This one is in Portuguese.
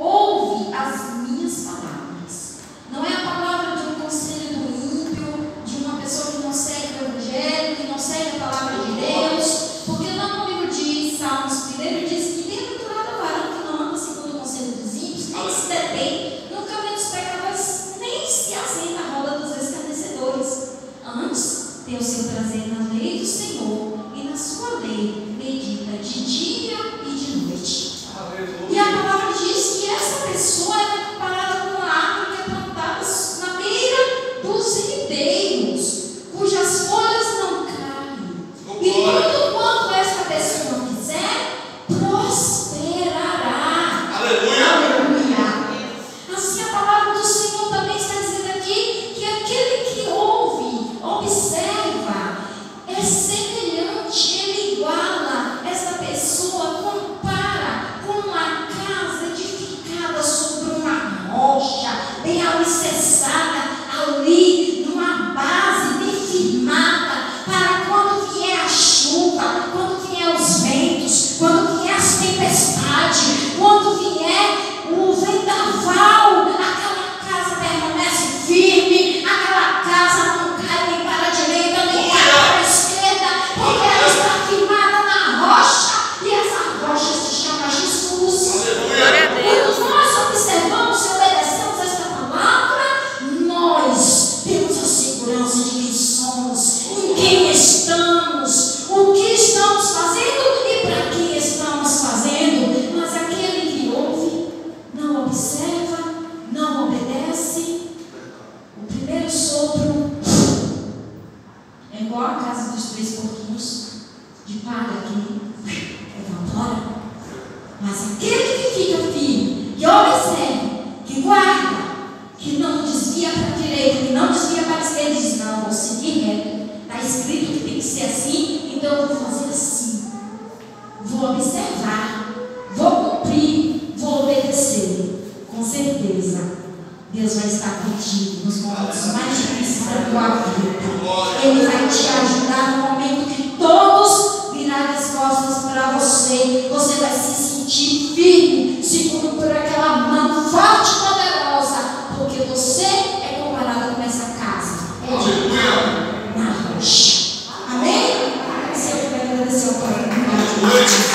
ouve as minhas palavras. Não é a palavra de um conselho do ímpio, de uma pessoa que não segue o Evangelho, que não segue a palavra de Deus. Porque lá no livro de Salmos, primeiro diz que bem-aventurado o varão que não anda segundo o conselho dos ímpios, nem se detém no caminho dos pecadores, nem se assenta à roda dos escarnecedores. Antes, tem o seu prazer bem alicerçada ali, igual a casa dos três porquinhos, de palha que evapora. Mas aquele que fica firme, que observa, que guarda, que não desvia para a direita, que não desvia para a esquerda, diz: Não, vou seguir reto. Está escrito que tem que ser assim, então eu vou fazer assim. Vou observar, vou cumprir, vou obedecer. Com certeza, Deus vai estar contigo nos momentos mais difíceis da tua vida. Ele vai te ajudar no momento que todos virarem as costas para você. Você vai se sentir firme, seguro por aquela mão forte e poderosa, porque você é comparado com essa casa. É de na rocha. Amém? Você vai agradecer ao Pai.